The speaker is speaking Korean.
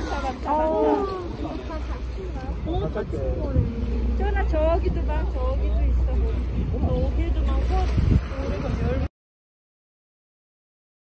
많다 많다 많다. 저나 저기도 봐 저기도 있어. 저기도